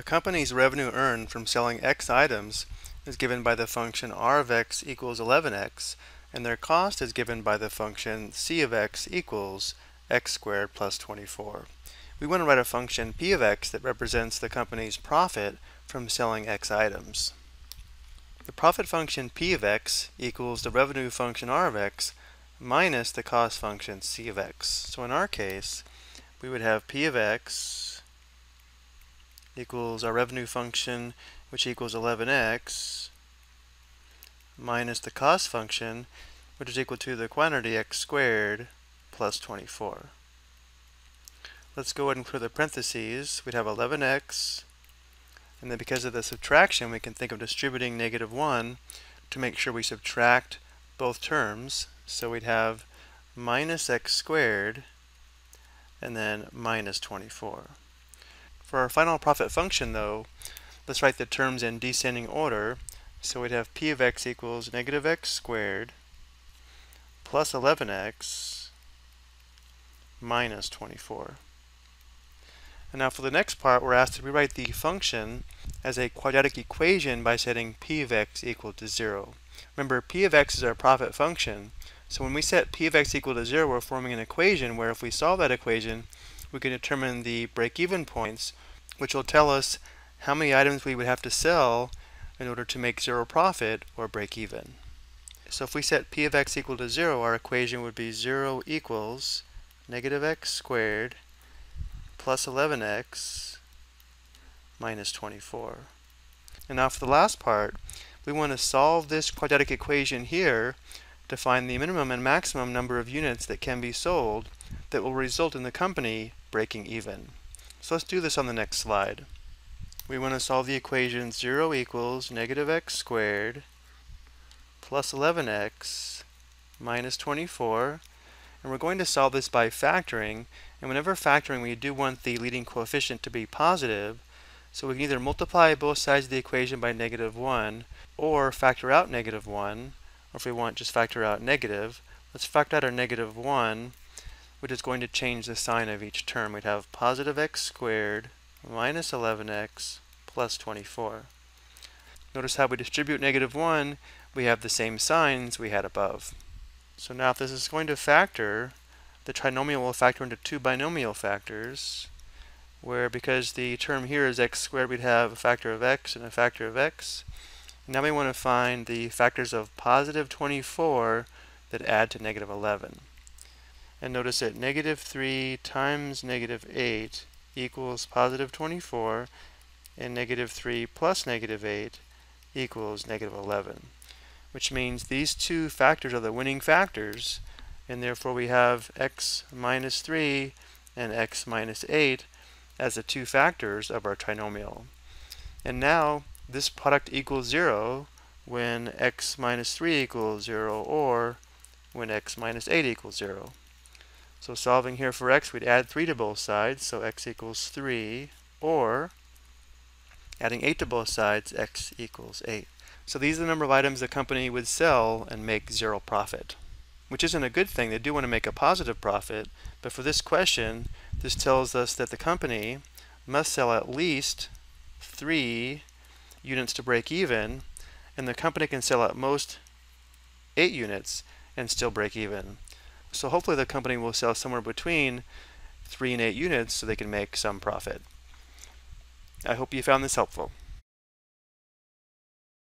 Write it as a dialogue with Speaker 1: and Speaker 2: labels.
Speaker 1: A company's revenue earned from selling x items is given by the function r of x equals 11x, and their cost is given by the function c of x equals x squared plus 24. We want to write a function p of x that represents the company's profit from selling x items. The profit function p of x equals the revenue function r of x minus the cost function c of x. So in our case, we would have p of x equals our revenue function, which equals 11x, minus the cost function, which is equal to the quantity x squared plus 24. Let's go ahead and clear the parentheses. We'd have 11x, and then because of the subtraction, we can think of distributing negative 1 to make sure we subtract both terms. So we'd have minus x squared, and then minus 24. For our final profit function though, let's write the terms in descending order. So we'd have p of x equals negative x squared plus 11x minus 24. And now for the next part, we're asked to rewrite the function as a quadratic equation by setting p of x equal to 0. Remember, p of x is our profit function, so when we set p of x equal to 0, we're forming an equation where if we solve that equation, we can determine the break-even points, which will tell us how many items we would have to sell in order to make zero profit or break even. So if we set p of x equal to 0, our equation would be 0 equals negative x squared plus 11x minus 24. And now for the last part, we want to solve this quadratic equation here to find the minimum and maximum number of units that can be sold that will result in the company breaking even. So let's do this on the next slide. We want to solve the equation 0 equals negative x squared plus 11x minus 24. And we're going to solve this by factoring. And whenever factoring, we do want the leading coefficient to be positive. So we can either multiply both sides of the equation by negative 1 or factor out negative 1. Or if we want, just factor out negative. Let's factor out our negative 1 which is going to change the sign of each term. We'd have positive x squared minus 11x plus 24. Notice how we distribute negative 1, we have the same signs we had above. So now if this is going to factor, the trinomial will factor into two binomial factors, where because the term here is x squared, we'd have a factor of x and a factor of x. Now we want to find the factors of positive 24 that add to negative 11. And notice that negative 3 times negative 8 equals positive 24, and negative 3 plus negative 8 equals negative 11, which means these two factors are the winning factors, and therefore we have x minus 3 and x minus 8 as the two factors of our trinomial. And now this product equals 0 when x minus 3 equals 0 or when x minus 8 equals 0. So solving here for x, we'd add 3 to both sides, so x equals 3, or adding 8 to both sides, x equals 8. So these are the number of items the company would sell and make zero profit, which isn't a good thing. They do want to make a positive profit, but for this question, this tells us that the company must sell at least 3 units to break even, and the company can sell at most 8 units and still break even. So hopefully the company will sell somewhere between 3 and 8 units so they can make some profit. I hope you found this helpful.